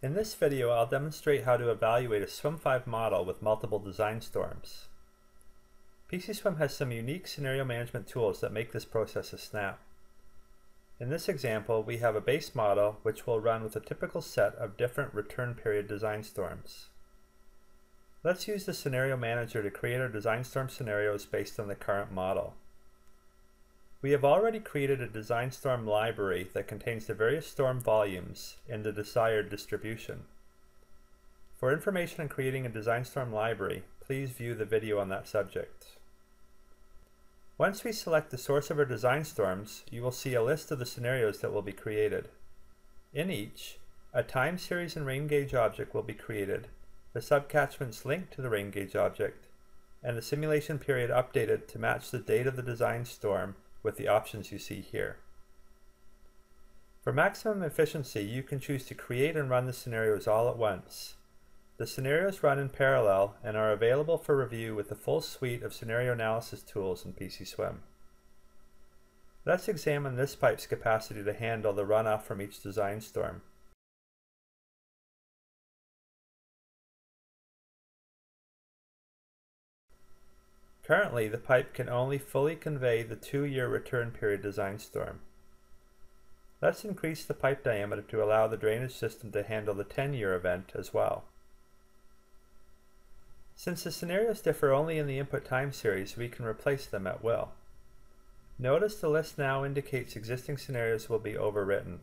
In this video, I'll demonstrate how to evaluate a SWMM5 model with multiple design storms. PCSWMM has some unique scenario management tools that make this process a snap. In this example, we have a base model which will run with a typical set of different return period design storms. Let's use the Scenario Manager to create our design storm scenarios based on the current model. We have already created a design storm library that contains the various storm volumes in the desired distribution. For information on creating a design storm library, please view the video on that subject. Once we select the source of our design storms, you will see a list of the scenarios that will be created. In each, a time series and rain gauge object will be created, the subcatchments linked to the rain gauge object, and the simulation period updated to match the date of the design storm with the options you see here. For maximum efficiency, you can choose to create and run the scenarios all at once. The scenarios run in parallel and are available for review with the full suite of scenario analysis tools in PCSWMM. Let's examine this pipe's capacity to handle the runoff from each design storm. Currently, the pipe can only fully convey the two-year return period design storm. Let's increase the pipe diameter to allow the drainage system to handle the 10-year event as well. Since the scenarios differ only in the input time series, we can replace them at will. Notice the list now indicates existing scenarios will be overwritten.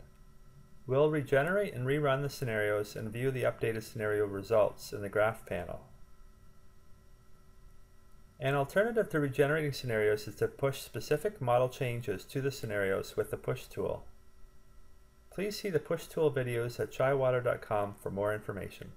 We'll regenerate and rerun the scenarios and view the updated scenario results in the graph panel. An alternative to regenerating scenarios is to push specific model changes to the scenarios with the push tool. Please see the push tool videos at chiwater.com for more information.